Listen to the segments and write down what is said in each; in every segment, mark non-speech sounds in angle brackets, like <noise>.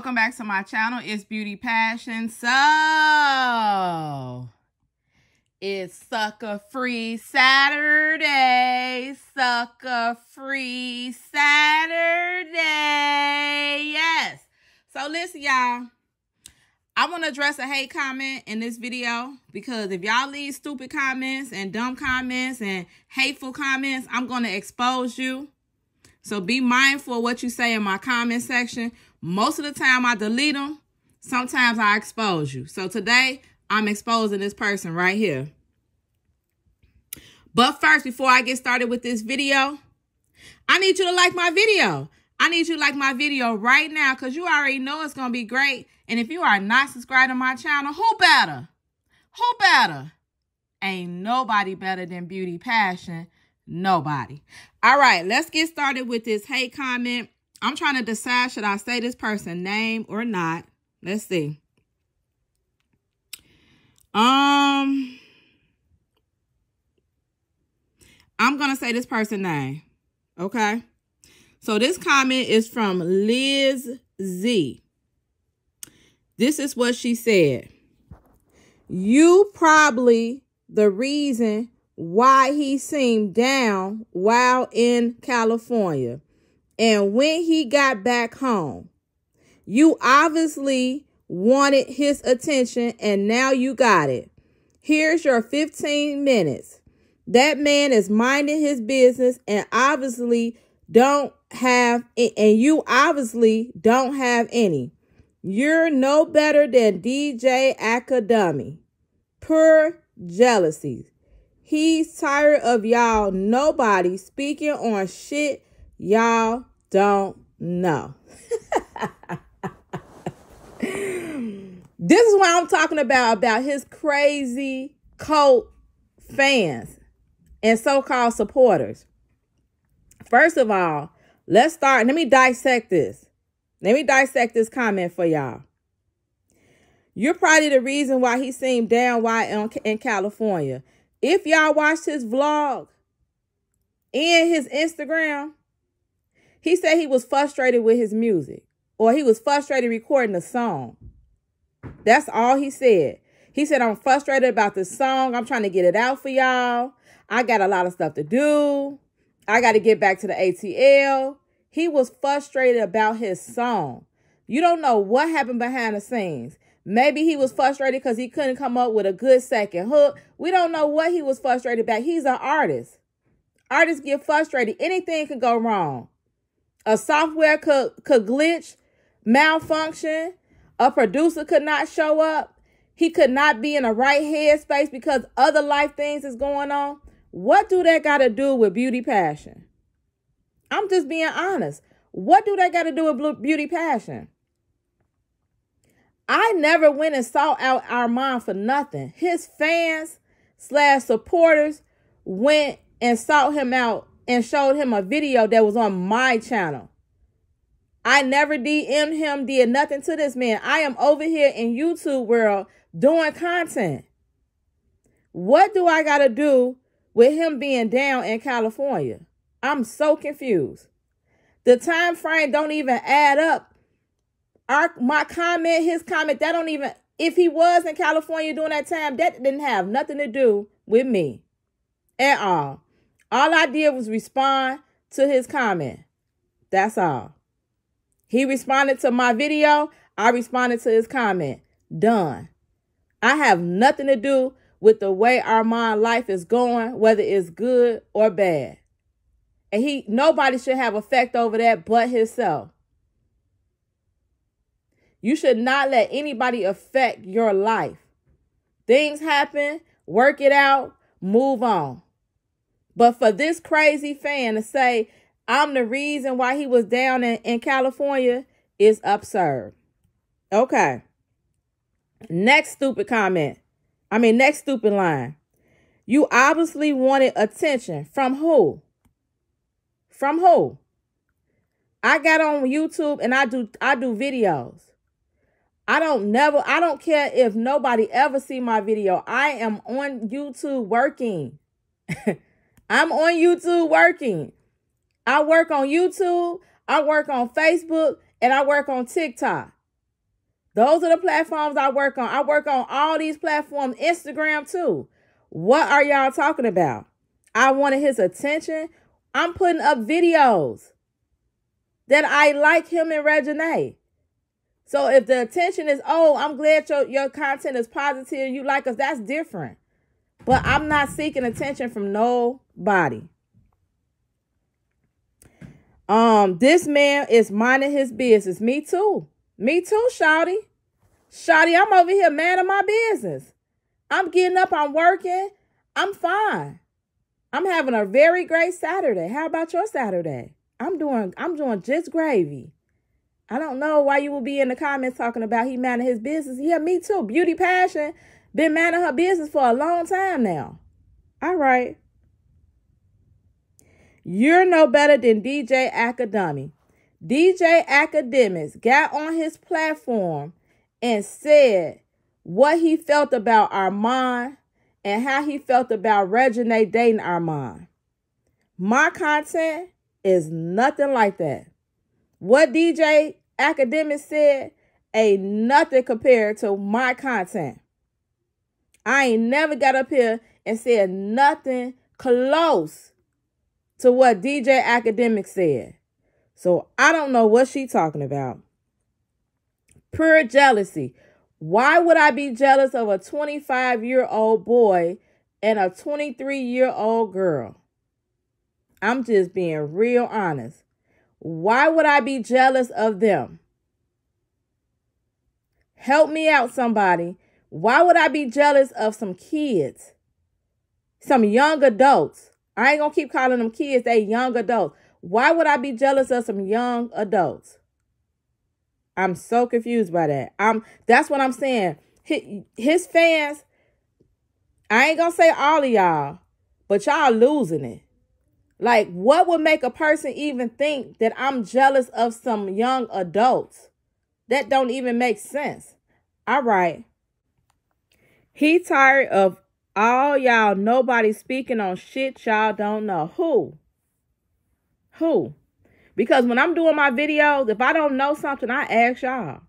welcome back to my channel. It's Beauti Paschen. So, it's Sucker Free Saturday. Sucker Free Saturday. Yes. So, listen, y'all. I want to address a hate comment in this video because if y'all leave stupid comments and dumb comments and hateful comments, I'm going to expose you. So be mindful of what you say in my comment section. Most of the time I delete them. Sometimes I expose you. So today I'm exposing this person right here. But first, before I get started with this video, I need you to like my video. I need you to like my video right now because you already know it's going to be great. And if you are not subscribed to my channel, who better? Who better? Ain't nobody better than Beauti Paschen. Nobody. All right, let's get started with this hate comment. I'm trying to decide should I say this person name or not. Let's see. Um, I'm going to say this person name. Okay. So this comment is from Liz Z. This is what she said. You probably the reason why he seemed down while in California. And when he got back home, you obviously wanted his attention and now you got it. Here's your 15 minutes. That man is minding his business and obviously don't have and you obviously don't have any. You're no better than DJ Akademiks. Pure jealousy. He's tired of y'all nobody speaking on shit y'all don't know. this is what I'm talking about about his crazy cult fans and so-called supporters. First of all, let's start. Let me dissect this. Let me dissect this comment for y'all. You're probably the reason why he seemed down while in California. If y'all watched his vlog and his Instagram, he said he was frustrated with his music or he was frustrated recording the song. That's all he said. He said, I'm frustrated about the song. I'm trying to get it out for y'all. I got a lot of stuff to do. I got to get back to the ATL. He was frustrated about his song. You don't know what happened behind the scenes. Maybe he was frustrated because he couldn't come up with a good second hook. We don't know what he was frustrated about. He's an artist. Artists get frustrated. Anything could go wrong. A software could, could glitch, malfunction. A producer could not show up. He could not be in the right headspace because other life things is going on. What do that got to do with Beauti Paschen? I'm just being honest. What do that got to do with Beauti Paschen? I never went and sought out Ar'mon for nothing. His fans slash supporters went and sought him out and showed him a video that was on my channel. I never DM'd him, did nothing to this man. I am over here in YouTube world doing content. What do I got to do with him being down in California? I'm so confused. The time frame don't even add up our my comment, his comment, that don't even if he was in California during that time, that didn't have nothing to do with me at all. All I did was respond to his comment. That's all. He responded to my video. I responded to his comment. Done. I have nothing to do with the way Ar'mon life is going, whether it's good or bad. And he nobody should have effect over that but himself. You should not let anybody affect your life. Things happen, work it out, move on. But for this crazy fan to say, I'm the reason why he was down in, in California is absurd. Okay. Next stupid comment. I mean, next stupid line. You obviously wanted attention. From who? From who? I got on YouTube and I do I do videos. I don't never, I don't care if nobody ever see my video. I am on YouTube working. <laughs> I'm on YouTube working. I work on YouTube, I work on Facebook, and I work on TikTok. Those are the platforms I work on. I work on all these platforms, Instagram too. What are y'all talking about? I wanted his attention. I'm putting up videos that I like him and Reginae. So if the attention is, oh, I'm glad your, your content is positive, you like us, that's different. But I'm not seeking attention from nobody. Um, this man is minding his business. Me too. Me too, Shouty. Shouty, I'm over here of my business. I'm getting up, I'm working, I'm fine. I'm having a very great Saturday. How about your Saturday? I'm doing I'm doing just gravy. I don't know why you will be in the comments talking about he manning his business. Yeah, me too. Beauti Paschen been manning her business for a long time now. All right. You're no better than DJ Akademiks. DJ Akademiks got on his platform and said what he felt about Ar'mon and how he felt about Reginae dating Ar'mon. My content is nothing like that. What DJ Akademiks said ain't nothing compared to my content. I ain't never got up here and said nothing close to what DJ Akademiks said. So I don't know what she talking about. Pure jealousy. Why would I be jealous of a 25 year old boy and a 23 year old girl? I'm just being real honest. Why would I be jealous of them? Help me out, somebody. Why would I be jealous of some kids? Some young adults. I ain't gonna keep calling them kids, they young adults. Why would I be jealous of some young adults? I'm so confused by that. I'm that's what I'm saying. His, fans, I ain't gonna say all of y'all, but y'all losing it. Like, what would make a person even think that I'm jealous of some young adults? That don't even make sense. All right. He tired of all y'all nobody speaking on shit y'all don't know. Who? Who? Because when I'm doing my videos, if I don't know something, I ask y'all.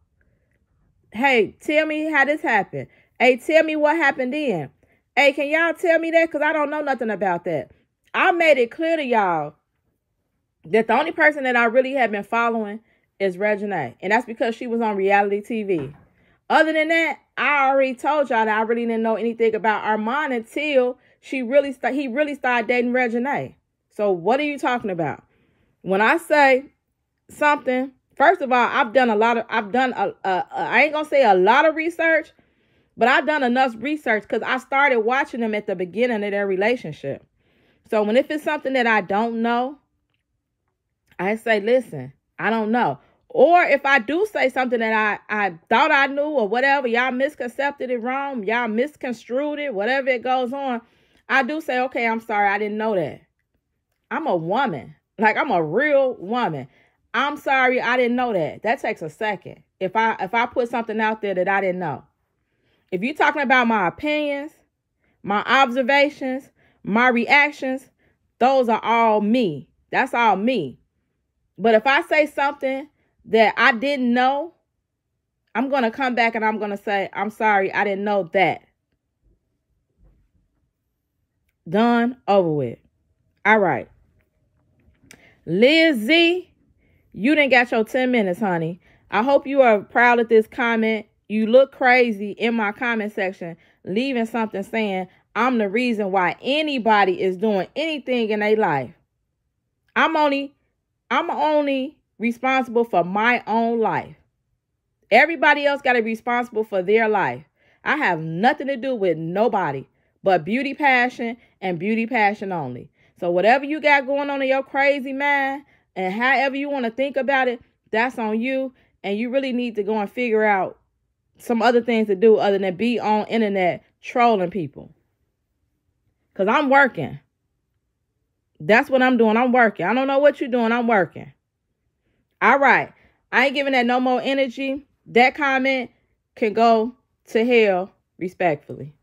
Hey, tell me how this happened. Hey, tell me what happened then. Hey, can y'all tell me that? Because I don't know nothing about that. I made it clear to y'all that the only person that I really have been following is Reginae. And that's because she was on reality TV. Other than that, I already told y'all that I really didn't know anything about Ar'mon until she really he really started dating Reginae. So what are you talking about? When I say something, first of all, I've done a lot of I've done a, a, a I ain't gonna say a lot of research, but I've done enough research because I started watching them at the beginning of their relationship. So when if it's something that I don't know, I say, listen, I don't know. Or if I do say something that I, I thought I knew or whatever, y'all misconcepted it wrong, y'all misconstrued it, whatever it goes on, I do say, okay, I'm sorry, I didn't know that. I'm a woman. Like I'm a real woman. I'm sorry, I didn't know that. That takes a second. If I if I put something out there that I didn't know. If you're talking about my opinions, my observations, my reactions, those are all me. That's all me. But if I say something that I didn't know, I'm going to come back and I'm going to say, I'm sorry, I didn't know that. Done, over with. All right. Liz Z, you didn't got your 10 minutes, honey. I hope you are proud of this comment. You look crazy in my comment section, leaving something saying, I'm the reason why anybody is doing anything in their life. I'm only I'm only responsible for my own life. Everybody else got to be responsible for their life. I have nothing to do with nobody but Beauti Paschen and Beauti Paschen only. So whatever you got going on in your crazy mind and however you want to think about it, that's on you and you really need to go and figure out some other things to do other than be on internet trolling people. Because I'm working. That's what I'm doing. I'm working. I don't know what you're doing. I'm working. All right. I ain't giving that no more energy. That comment can go to hell respectfully.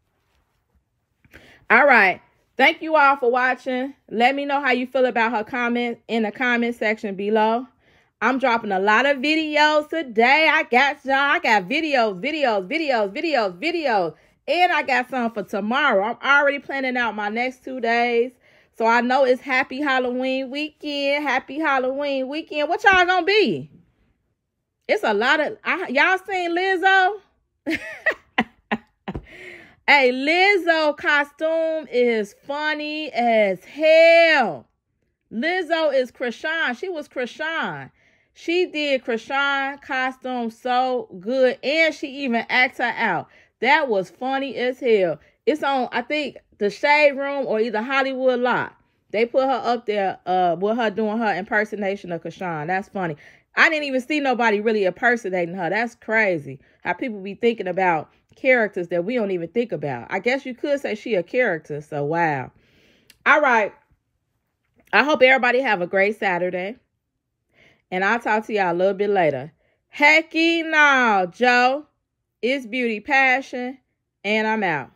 All right. Thank you all for watching. Let me know how you feel about her comment in the comment section below. I'm dropping a lot of videos today. I got. I got videos, videos, videos, videos, videos. And I got some for tomorrow. I'm already planning out my next two days. So I know it's happy Halloween weekend. Happy Halloween weekend. What y'all gonna be? It's a lot of y'all seen Lizzo? <laughs> hey, Lizzo costume is funny as hell. Lizzo is Chrisean. She was Chrisean. She did Chrisean costume so good, and she even acted her out. That was funny as hell. It's on, I think, the Shade Room or either Hollywood Lot. They put her up there uh, with her doing her impersonation of Chrisean. That's funny. I didn't even see nobody really impersonating her. That's crazy. How people be thinking about characters that we don't even think about. I guess you could say she a character. So wow. All right. I hope everybody have a great Saturday. And I'll talk to y'all a little bit later. Hecky no, Joe. It's Beauti Paschen. And I'm out.